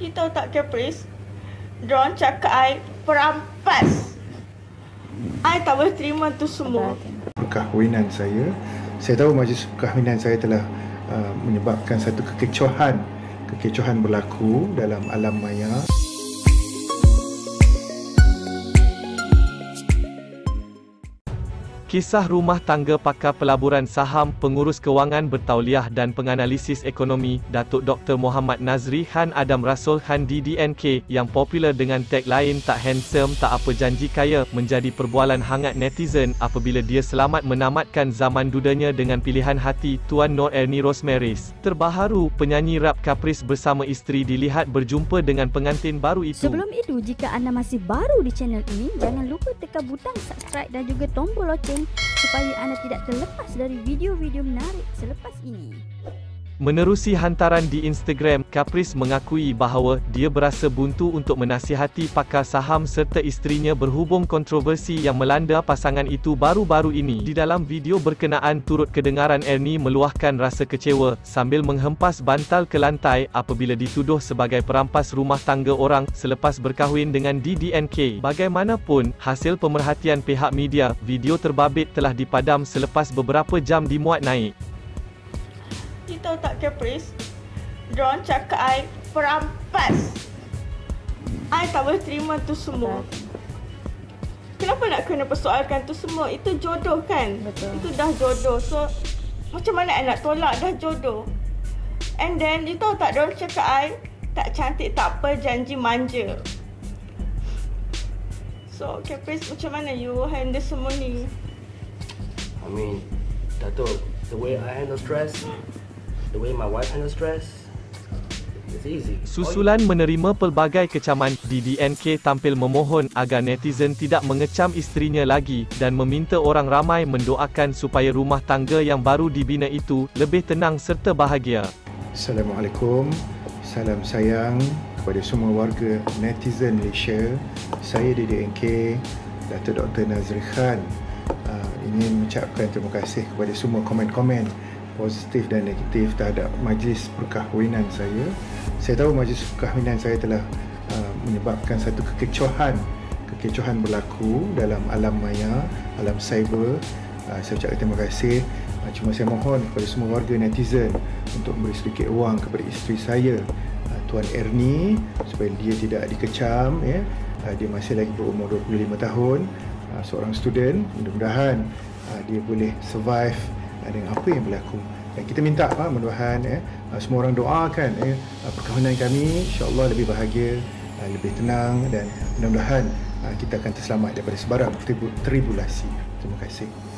You tahu tak Caprice? Diorang cakap I perampas. I tak boleh terima tu semua. perkahwinan saya. Saya tahu majlis perkahwinan saya telah uh, menyebabkan satu kekecohan kekecohan berlaku dalam alam maya. Kisah rumah tangga pakar pelaburan saham, pengurus kewangan bertauliah dan penganalisis ekonomi, Datuk Dr. Muhammad Nazri Khan Adam Rasul Khan DDNK, yang popular dengan tagline tak handsome tak apa janji kaya, menjadi perbualan hangat netizen apabila dia selamat menamatkan zaman dudanya dengan pilihan hati Tuan Nur Ernie Rosemaris. Terbaharu, penyanyi rap Caprice bersama isteri dilihat berjumpa dengan pengantin baru itu. Sebelum itu, jika anda masih baru di channel ini, jangan lupa tekan butang subscribe dan juga tombol loceng supaya anda tidak terlepas dari video-video menarik selepas ini. Menerusi hantaran di Instagram, Caprice mengakui bahawa dia berasa buntu untuk menasihati pakar saham serta isterinya berhubung kontroversi yang melanda pasangan itu baru-baru ini. Di dalam video berkenaan turut kedengaran Ernie meluahkan rasa kecewa sambil menghempas bantal ke lantai apabila dituduh sebagai perampas rumah tangga orang selepas berkahwin dengan DDNK. Bagaimanapun, hasil pemerhatian pihak media, video terbabit telah dipadam selepas beberapa jam dimuat naik. You tahu tak Caprice? Diorang cakap I perampas. I tak boleh terima tu semua. Kenapa nak kena persoalkan tu semua? Itu jodoh kan? Betul. Itu dah jodoh. So, macam mana I nak tolak dah jodoh? And then, you tahu tak diorang cakap I tak cantik tak apa janji manja. So, Caprice macam mana you handle semua ni? I mean, Dato, the way I handle stress, the way my wife handles stress. Susulan menerima pelbagai kecaman, DDNK tampil memohon agar netizen tidak mengecam isterinya lagi dan meminta orang ramai mendoakan supaya rumah tangga yang baru dibina itu lebih tenang serta bahagia. Assalamualaikum. Salam sayang kepada semua warga netizen Malaysia. Saya DDNK, Datuk Dr. Nazri Khan. Uh, ingin mengucapkan terima kasih kepada semua komen-komen positif dan negatif terhadap majlis perkahwinan saya. Saya tahu majlis perkahwinan saya telah uh, menyebabkan satu kekecohan kekecohan berlaku dalam alam maya, alam cyber. Uh, saya ucapkan terima kasih. Uh, cuma saya mohon kepada semua warga netizen untuk memberi sedikit wang kepada isteri saya, uh, Tuan Ernie, supaya dia tidak dikecam. Ya. Uh, dia masih lagi berumur 25 tahun, uh, seorang student. Mudah-mudahan uh, dia boleh survive dengan apa yang berlaku. Dan kita minta uh, mudah-mudahan ya, uh, semua orang doakan ya, uh, perkahwinan kami insya-Allah lebih bahagia, uh, lebih tenang dan mudah-mudahan kita akan terselamat daripada sebarang tribu- tribulasi. Terima kasih.